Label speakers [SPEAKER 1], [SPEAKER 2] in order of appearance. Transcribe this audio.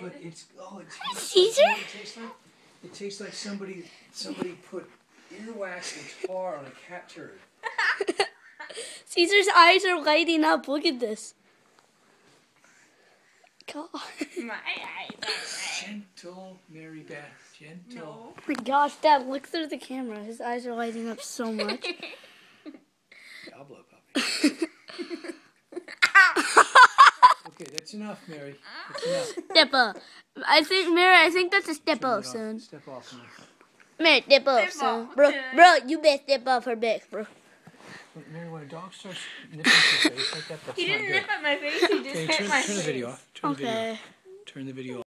[SPEAKER 1] But it's oh, it tastes Cesar? It tastes like it tastes like somebody somebody put earwax and tar on a cat turd.
[SPEAKER 2] Cesar's eyes are lighting up. Look at this. God.
[SPEAKER 3] My eyes are red.
[SPEAKER 1] Gentle Mary Beth, gentle.
[SPEAKER 3] No.
[SPEAKER 2] Oh my gosh, Dad, look through the camera. His eyes are lighting up so much.
[SPEAKER 1] okay, that's enough, Mary. That's ah. enough.
[SPEAKER 2] Stepper. I think, Mary, I think that's a step
[SPEAKER 1] Turn
[SPEAKER 2] up,
[SPEAKER 1] it off.
[SPEAKER 2] son.
[SPEAKER 1] Step off, Mary.
[SPEAKER 2] Mary, step up,
[SPEAKER 3] Step
[SPEAKER 2] son.
[SPEAKER 3] up,
[SPEAKER 2] Bro,
[SPEAKER 3] okay.
[SPEAKER 2] bro, you better step up her back, bro.
[SPEAKER 1] Wait, Mary, when a dog starts nipping at your face like that, that's
[SPEAKER 3] He
[SPEAKER 1] not
[SPEAKER 3] didn't nip at my face, he just
[SPEAKER 1] Okay,
[SPEAKER 3] hit
[SPEAKER 1] turn,
[SPEAKER 3] my
[SPEAKER 1] turn the
[SPEAKER 3] face.
[SPEAKER 1] video off. Turn the video.
[SPEAKER 2] Okay.
[SPEAKER 1] Turn the video off.